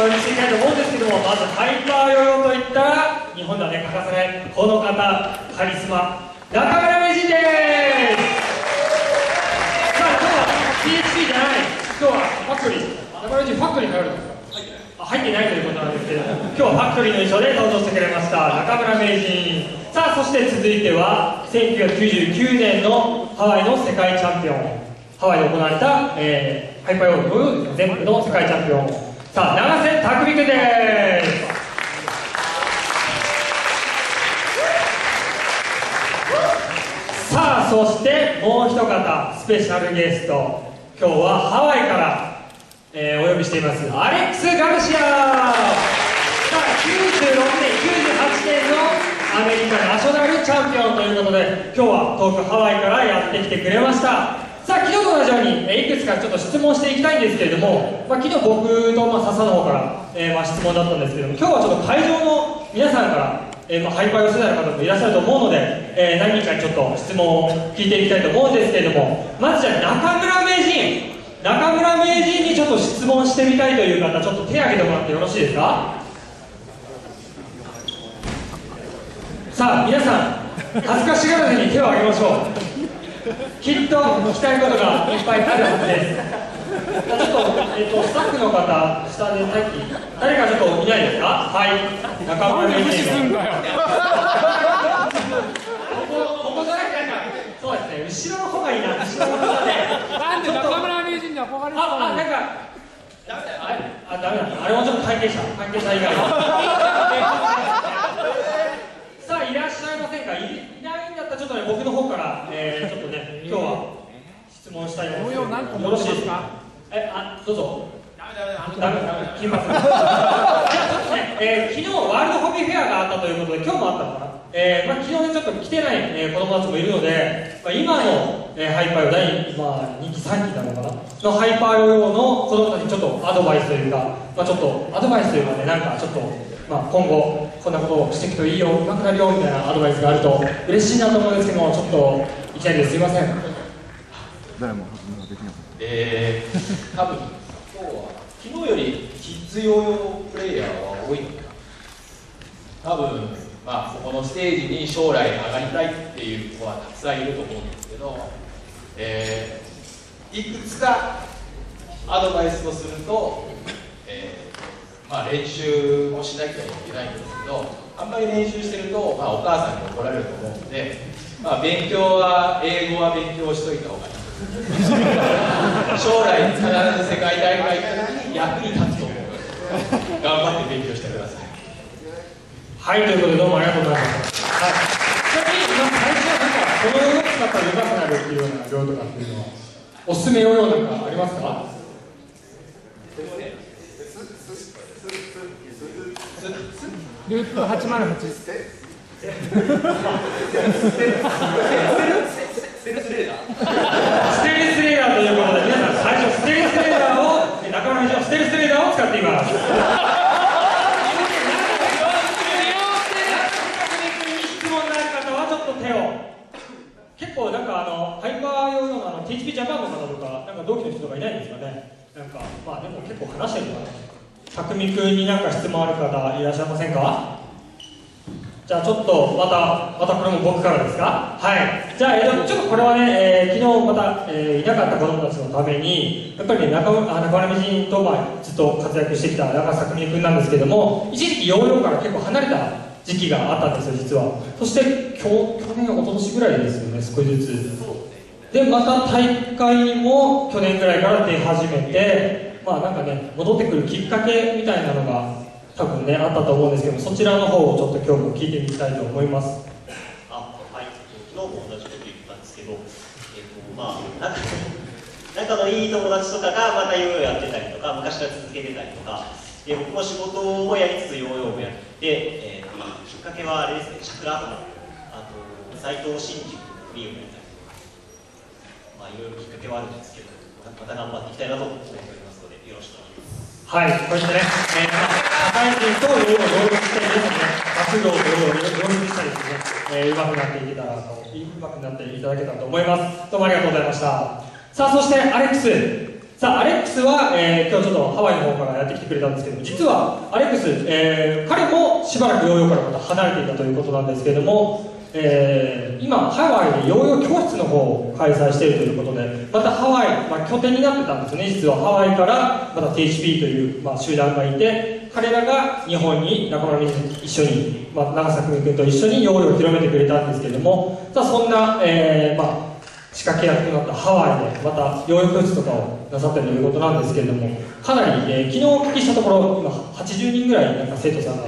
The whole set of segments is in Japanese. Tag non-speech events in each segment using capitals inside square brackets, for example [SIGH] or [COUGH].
お呼びしていきたいと思うんですけどもまずハイパーヨーヨーといったら日本ではね欠かせないこの方カリスマ中村名人です。さあ今日は PHP じゃない今日はファクトリー中村名人ファクトリー入るんですか入ってないということなんです。けども今日はファクトリーの衣装で登場してくれました中村名人。さあそして続いては1999年のハワイの世界チャンピオン。ハワイで行われた、えーハイパーヨーヨー全部の世界チャンピオン。さあ永瀬拓実君です。さあそしてもう一方スペシャルゲスト今日はハワイから、えーお呼びしていますアレックス・ガルシア。さあ96年98年のアメリカナショナルチャンピオンということで今日は遠くハワイからやってきてくれました。さあ昨日と同じように、えーいくつかちょっと質問していきたいんですけれども、まあ、昨日僕と、まあ、笹の方から、えーまあ、質問だったんですけども今日はちょっと会場の皆さんからえーまあ、ハイパーヨ世代の方もいらっしゃると思うので、えー何人かにちょっと質問を聞いていきたいと思うんですけれどもまずじゃあ中村名人中村名人にちょっと質問してみたいという方ちょっと手を挙げてもらってよろしいですか？さあ皆さん恥ずかしがらずに手を挙げましょう。きっと聞きたいことがいっぱいあるはずですちょっと、えっと、スタッフの方下で待機誰かちょっといないですか？はい中村名人のここここじゃなくてなんかそうですね後ろの方がいいな後ろの方でなんで中村名人に憧れてあ、あ、なんたか。あれ、あ、ダメだ。あれもちょっと関係者、関係者以外 [LAUGHS] の。さあ、いらっしゃいませんか。い、いないんだったら、ちょっとね、僕の方から、えー、ちょっとね、今日は。質問したいのヨーヨー何個持よろしいですか？え、あ、どうぞ。ダメダメダメ。じゃあ、ちょっとね、[LAUGHS] えー、昨日ワールドホビーフェアがあったということで、今日もあったのかな。えー、まあ、昨日ね、ちょっと来てない、えー、子供たちもいるので、まあ、今の、えー、ハイパーヨーヨー第、まあ、2期3期なのかな。のハイパーヨーヨーの子供たちにちょっとアドバイスというか、まあ、ちょっとアドバイスというかね、なんかちょっと。まあ、今後こんなことをしていくといいよ、うまくなるよみたいなアドバイスがあると嬉しいなと思うんですけども、ちょっといきなりです、すいません。誰も発明ができなかっえー、多分今日は昨日よりキッズ用プレイヤーは多いのかな。多分まあここのステージに将来上がりたいっていう子はたくさんいると思うんですけど、えー、いくつかアドバイスをすると、まあ、練習をしなきゃいけないんですけどあんまり練習してると、まあ、お母さんに怒られると思うので、まあ、勉強は英語は勉強しといた方がいい将来必ず世界大会に役に立つと思う頑張って勉強してくださいはい、ということでどうもありがとうございます。はい。ちなみに今最初なんかこのヨーヨー使ったら上手くなるっていうような量とかっていうのはおすすめヨーヨーなんかありますか？ループ808ステルスレーダーということで皆さん最初ステルスレーダーをえ中村さんステルスレーダーを使っています。結構なんかあのハイパー用のあの THP ジャパンの方とかなんか同期の人とかいないんですかね。なんかまあでも結構話してるかな。匠君になんか質問ある方いらっしゃいませんか？じゃあちょっとまたまたこれも僕からですか？はい。じゃあ、えちょっとこれはね、えー昨日また、えーいなかった子供たちのためにやっぱりね中中村美人と、まあ、ずっと活躍してきた中坂匠君なんですけども一時期ヨーヨーから結構離れた時期があったんですよ実は。そして去去年一昨年ぐらいですよね少しずつ。でまた大会にも去年ぐらいから出始めてまあなんかね戻ってくるきっかけみたいなのが多分ねあったと思うんですけどそちらの方をちょっと今日も聞いてみたいと思います。あはい、昨日も同じこと言ったんですけど、えっとまあ、[LAUGHS] 仲のいい友達とかがまたヨーヨーやってたりとか、昔から続けてたりとか、で僕も仕事もやりつつヨーヨーもやって、えーときっかけはあれですね、シャクラートのあと斎藤真司のフリーをやったりとか、まあ、いろいろきっかけはあるんですけど、また頑張っていきたいなと思っております、よろしくお願いします。はいこういったね、えーまあ、社会人とヨーヨーを両立して皆さんね学童とヨーヨーを両立したりしてね、えー、うまくなっていけたらとうまくなっていただけたらと思いますどうもありがとうございましたさあそしてアレックスさあアレックスは、えー今日ちょっとハワイの方からやってきてくれたんですけども実はアレックス、えー彼もしばらくヨーヨーからまた離れていたということなんですけれども、えー今ハワイでヨーヨー教室の方を開催しているということでまたハワイ、まあ、拠点になってたんですね。実はハワイからまた THP という、まあ、集団がいて彼らが日本に中村美一緒に、まあ、長崎君と一緒にヨーヨーを広めてくれたんですけれどもさあそんな、えーまあ仕掛け役となったハワイでまた養育室とかをなさってるということなんですけれどもかなり、えー昨日お聞きしたところ今80人ぐらいなんか生徒さんが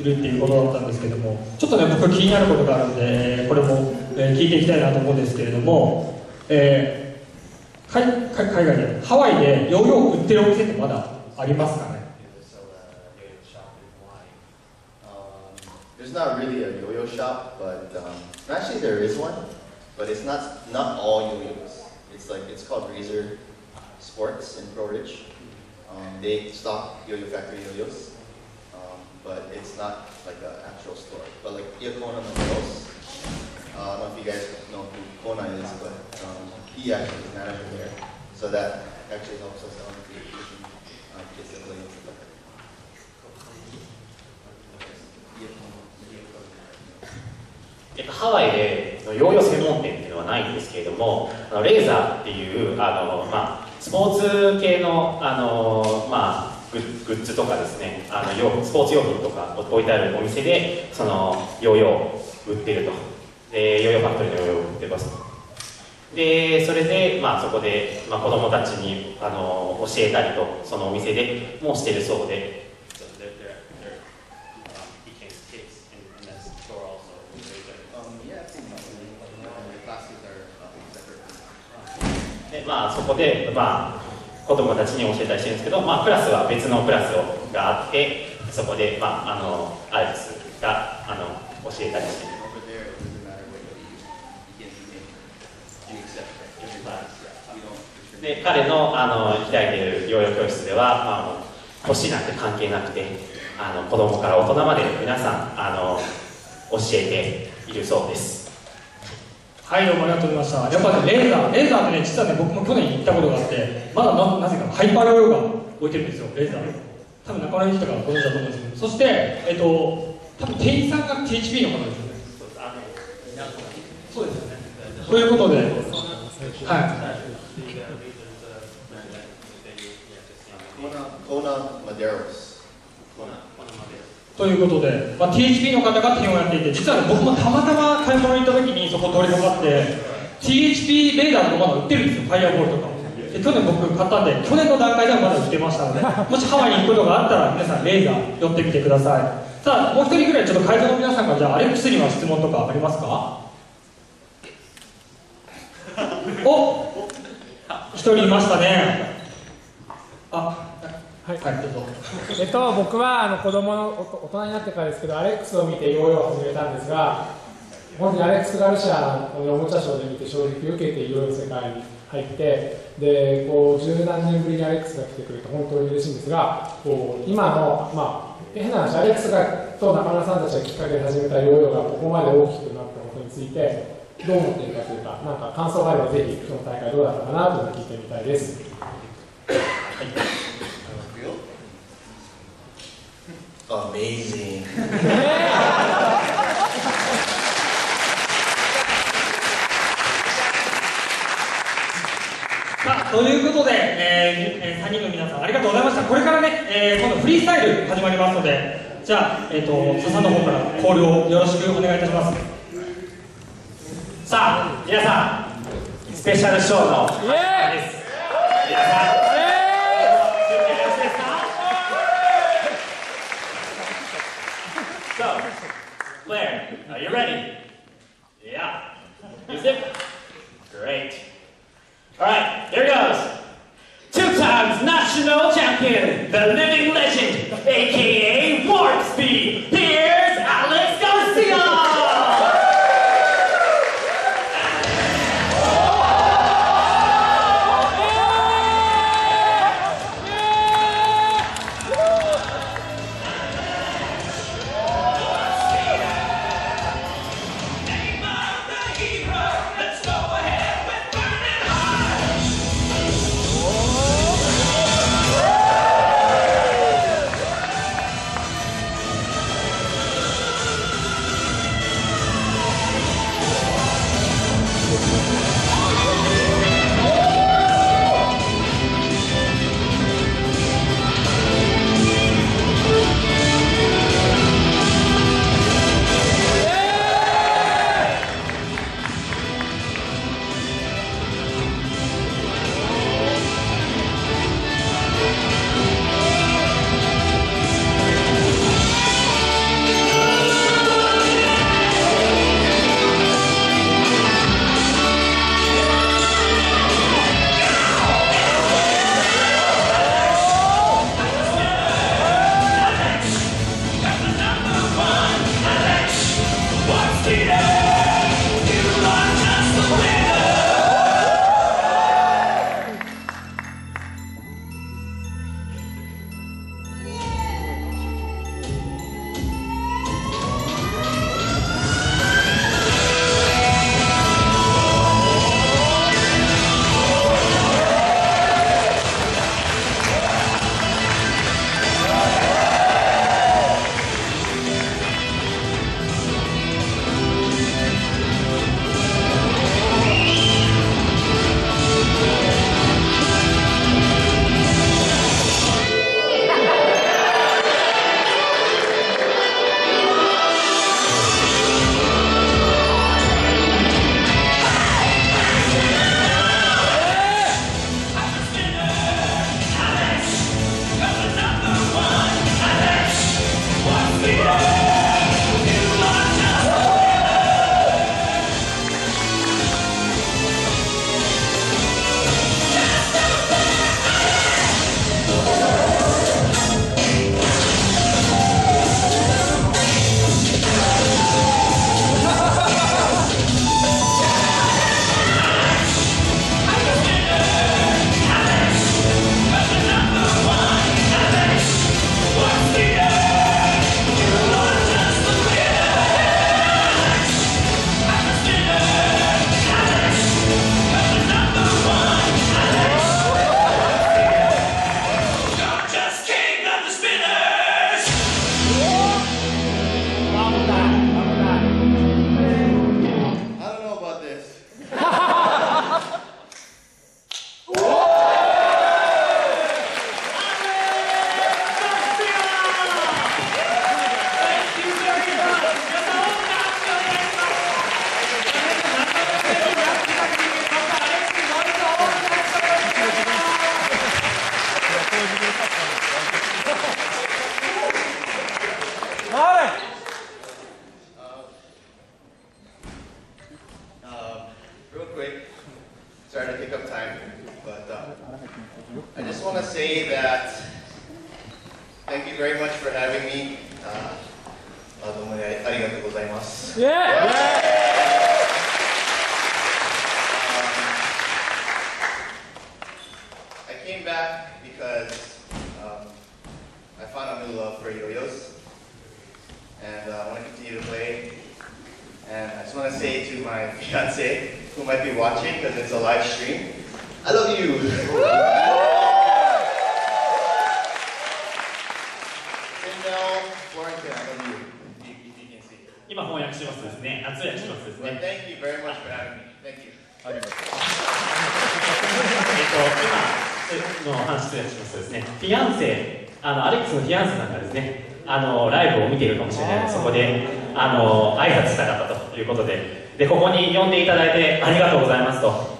いるっていうことだったんですけどもちょっとね僕気になることがあるんでこれも、えー聞いていきたいなと思うんですけれども、えー海海外でハワイでヨーヨー売ってるお店ってまだありますかね there's not really a yo-yo shop, but um, actually there is one, but it's not not all yo-yos. It's like it's called Razor Sports in Pro Ridge. Um, they stock Yo-Yo Factory yo-yos, but it's not like an actual store. But like Iacona Manos, uh, I don't know if you guys know who Kona is, but um, he actually is manager there, so that actually helps us out with the education, um, kids that play and stuff like that. Iacona. ハワイでヨーヨー専門店っていうのはないんですけれどもレーザーっていうあの、まあ、スポーツ系のあの、まあ、グッグッズとかですねあの用スポーツ用品とか置いてあるお店でそのヨーヨーを売ってるとでヨーヨーファクトリーのヨーヨーを売ってますとでそれで、まあ、そこで、まあ、子供たちにあの教えたりとそのお店でもしてるそうで um. Um, um, uh. でまあ、そこで、まあ、子供たちに教えたりしてるんですけど、まあ、クラスは別のクラスをがあってそこで、まあ、あのアレックスがあの教えたりしてる。で彼のあの開いているヨーヨー教室では、まあ、年なんて関係なくてあの子供から大人まで皆さんあの教えているそうです。はい、どうもありがとうございました。やっぱね、レーザー、レーザーってね、実はね、僕も去年行ったことがあって、まだななぜかハイパーヨーヨーが置いてるんですよ、レーザー。多分中村に来たからご存知だと思うんですけど、そして、えっと、多分店員さんが THP の方ですよね。そうですよね。ということで、はい。Kona, Kona Maderos. ということで、まあ、THP の方が店をやっていて、実はね、僕もたまたま買い物に行った時にそこ通りかかって、THP レーダーとかまだ売ってるんですよ、ファイアボールとかも。で去年僕買ったんで、去年の段階ではまだ売ってましたので、[LAUGHS] もしハワイに行くことがあったら、皆さんレーザー寄ってみてください。さあ、もう一人ぐらいちょっと会場の皆さんが、じゃあアレックスには質問とかありますか？[LAUGHS] お一人いましたね。あ、はいはい、どうぞ。えっと、僕はあの子供のお大人になってからですけど、アレックスを見てヨーヨーを始めたんですが、本当にアレックス・ガルシアのおもちゃショーで見て衝撃を受けていろいろ世界に入って、でこう十何年ぶりにアレックスが来てくれて本当に嬉しいんですが、こう今の、まあ、変な話、アレックスがと中村さんたちがきっかけで始めたヨーヨーがここまで大きくなったことについて、どう思っているかというか、なんか感想があればぜひ、その大会どうだったかなというのを聞いてみたいです。Amazing. [LAUGHS] さあということで、えーえー3人の皆さんありがとうございました。これからね、えー今度フリースタイル始まりますのでじゃあ、えー、と笹の方からコールをよろしくお願いいたします。さあ皆さんスペシャルショーの皆さん are you ready? Yeah. Music? Great. All right, here goes. Two times national champion, the living legend, aka あどうもねありがとうございます。イエーイ I came back because um, I found a new love for yo-yos, and uh, I want to continue to play. And I just want to say to my fiance, who might be watching because it's a live stream, I love you. [LAUGHS] 訳しますですね。あ通訳しますですね。thank you very much for having me. Thank you. えっと今の話通訳しますとですね。フィアンセあのアレックスのフィアンセさんがですね。あのライブを見ているかもしれないのでそこであの挨拶したかったということででここに呼んでいただいてありがとうございますと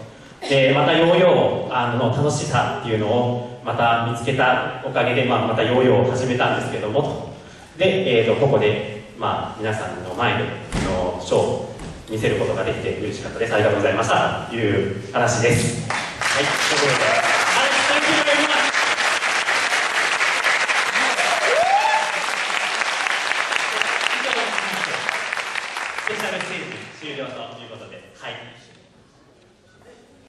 でまたヨーヨーあの楽しさっていうのをまた見つけたおかげで、まあ、またヨーヨーを始めたんですけどもとで、えー、とここで、まあ、皆さんの前でのショーを見せることができて嬉しかったです。ありがとうございました。という話です。はい。ということで。